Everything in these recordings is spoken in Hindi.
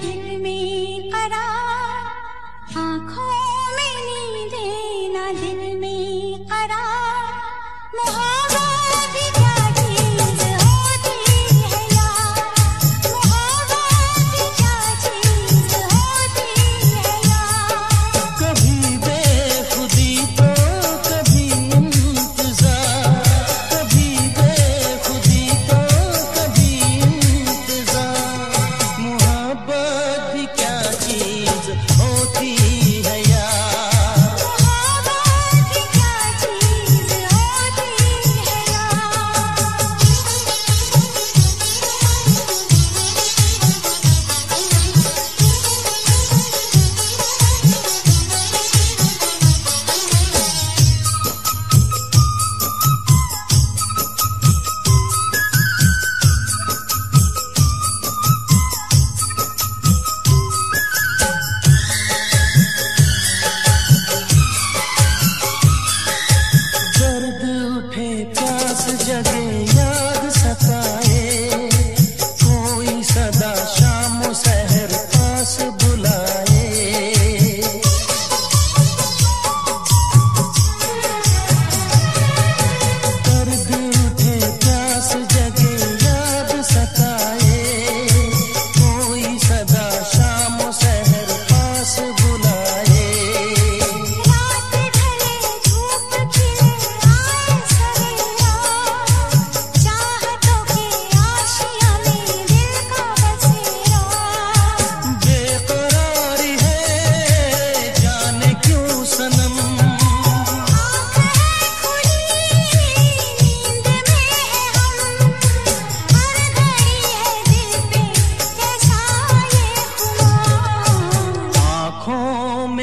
जगे या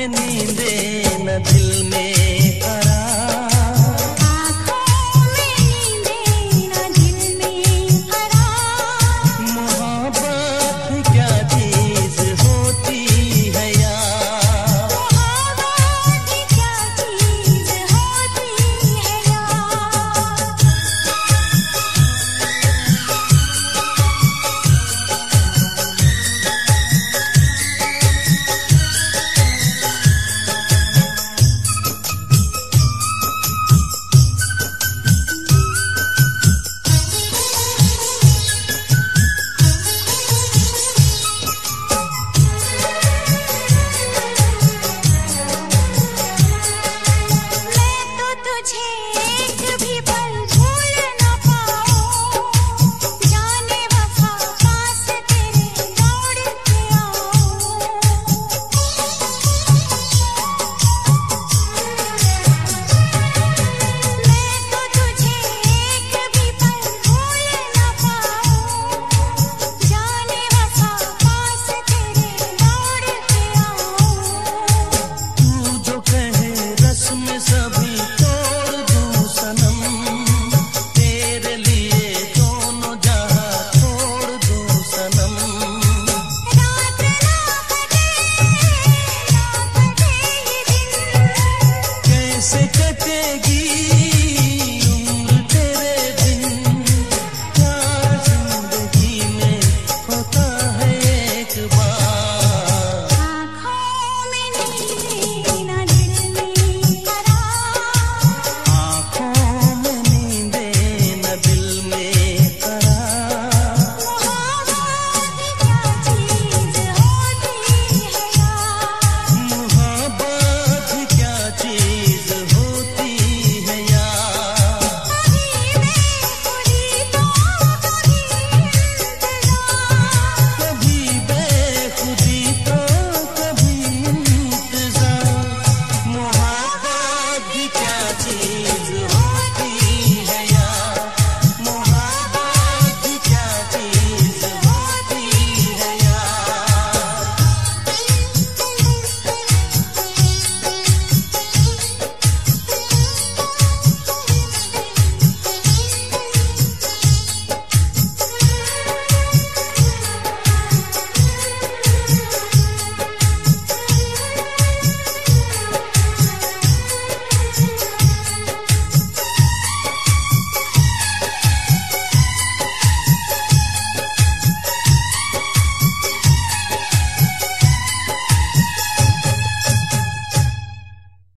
नींदे न दिल में